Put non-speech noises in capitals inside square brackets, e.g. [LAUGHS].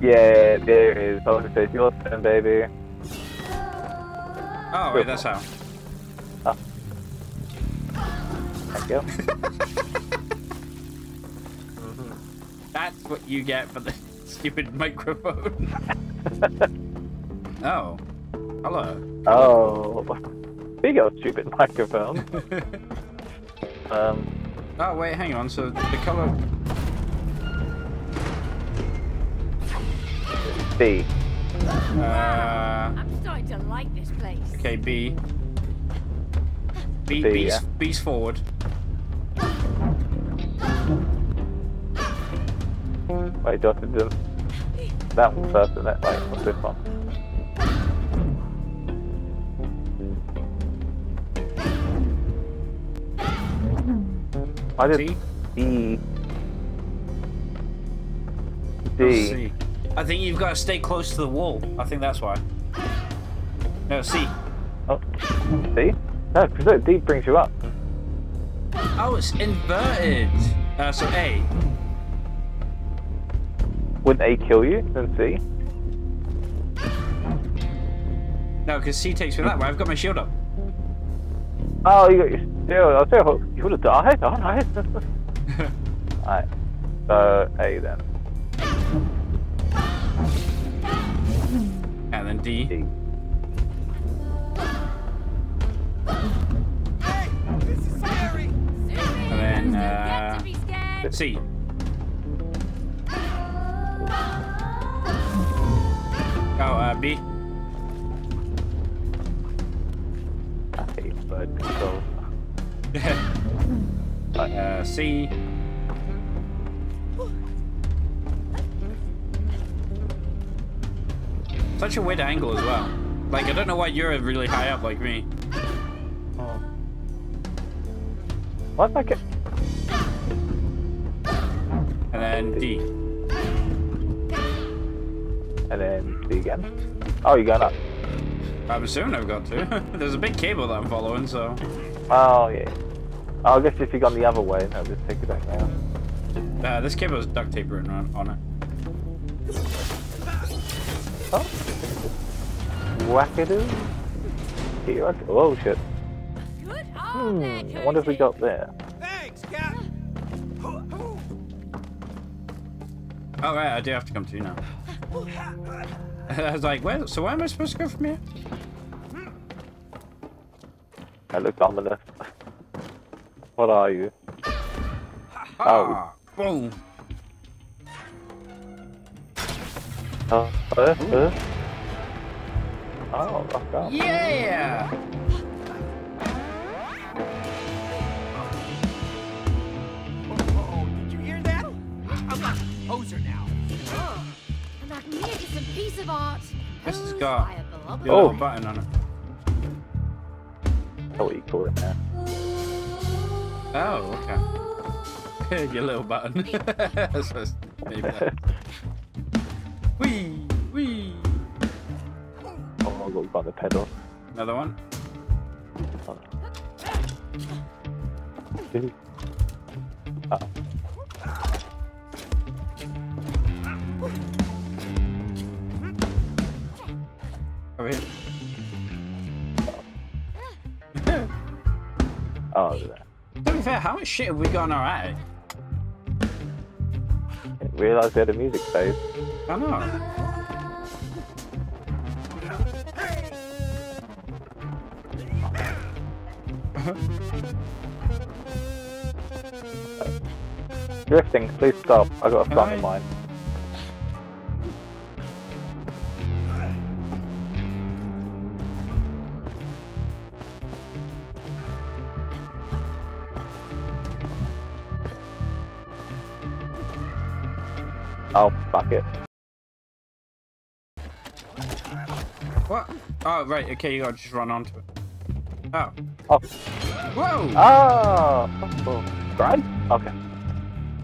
Yeah, there it is. Oh, it's your turn, baby. Oh, wait, that's how. Thank you. [LAUGHS] That's what you get for the [LAUGHS] stupid microphone. [LAUGHS] oh. Hello. Oh. Big old stupid microphone. um, Oh, wait, hang on. So the color. B. Uh, I'm starting to like this place. okay, B. B, B, B's, yeah. B's forward. Wait, do I have to do that one first and then, like, what's this one? I did C? E. Oh, D. I think you've got to stay close to the wall. I think that's why. No, C. Oh, C? No, because look, D brings you up. Oh, it's inverted. Uh, so A. Wouldn't A kill you? Then C? No, because C takes me that way. I've got my shield up. Oh, you got your still. I was still. You would have died. Oh, [LAUGHS] nice. Alright. So, A then. D. D. And then, uh, Get to be scared. C. Oh, uh, B. I hate bird control. uh, C. Such a weird angle as well. Like, I don't know why you're really high up like me. Oh. What's that get? And then D. And then D again. Oh, you got up. I'm assuming I've got to. [LAUGHS] There's a big cable that I'm following, so. Oh, yeah. Oh, I guess if you'd gone the other way, I'll just take it back now. Uh, this cable has duct tape written on, on it. Oh. Wackadoo. Here, I- Oh, shit. Good on there, Hmm, I wonder if we got there. Thanks, Cap. Oh, right, I do have to come to you now. [LAUGHS] I was like, where? So where am I supposed to go from here? That looks ominous. [LAUGHS] what are you? Ah, boom. Oh, uh, uh. Oh, rock up. Yeah! Oh, did you hear that? I'm like a poser now. A magnificent piece of art. This has got a The little Oh. button on it. That's what you call it now. Oh, okay. [LAUGHS] Your little button. [LAUGHS] That's Wee! Wee! Oh I god, we got the pedal. Another one. Oh. Over here. Oh, there. To be fair, how much shit have we got in our attic? Realise we had a music phase. I know. Drifting, please stop. I got a song in mind. Oh, fuck it. What? Oh, right, okay, you gotta just run onto it. Oh. Oh. Whoa! Oh! Grind? Okay.